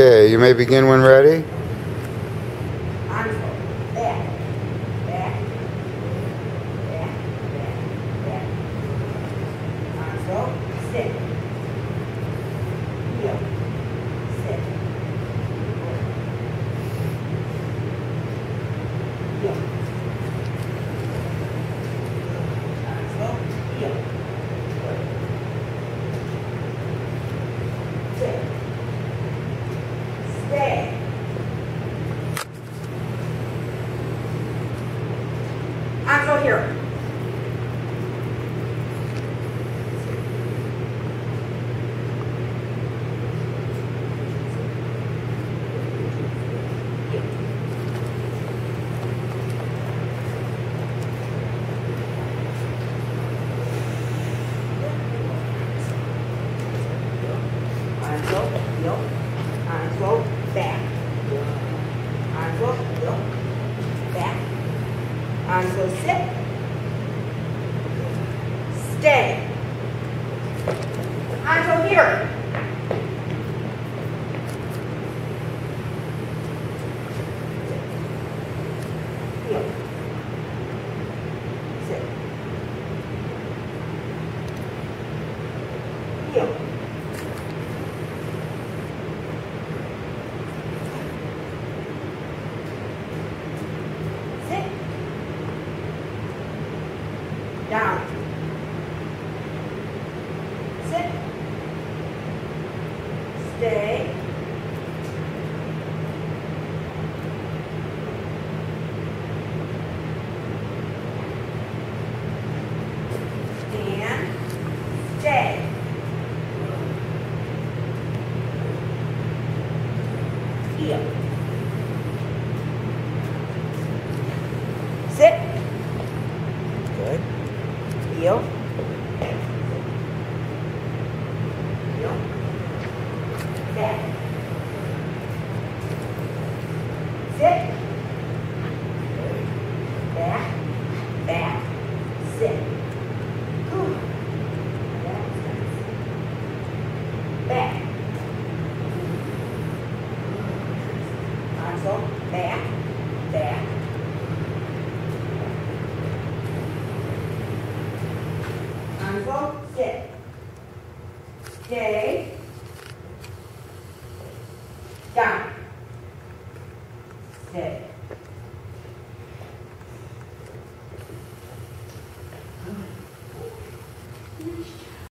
Okay, you may begin when ready. Arms go back, back, back, back, back. Arms go, sit. Heel, sit. Heel. Arms go, heel. Sit. Stay. Go here. Arms go, heel. Arms go, back. Arms go, heel. Back. Go, sit. Stay. Go here. Heel. Sit. Heel. Sit. Down. Sit. Stay. Stand. Stay. Heel. Sit. Good. Heel. back, back. Arms up, sit. Stay. Down. Stay.